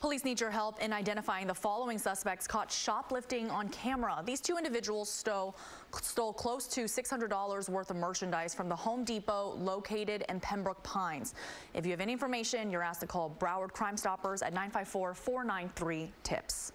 Police need your help in identifying the following suspects caught shoplifting on camera. These two individuals stole, stole close to $600 worth of merchandise from the Home Depot located in Pembroke Pines. If you have any information, you're asked to call Broward Crime Stoppers at 954-493-TIPS.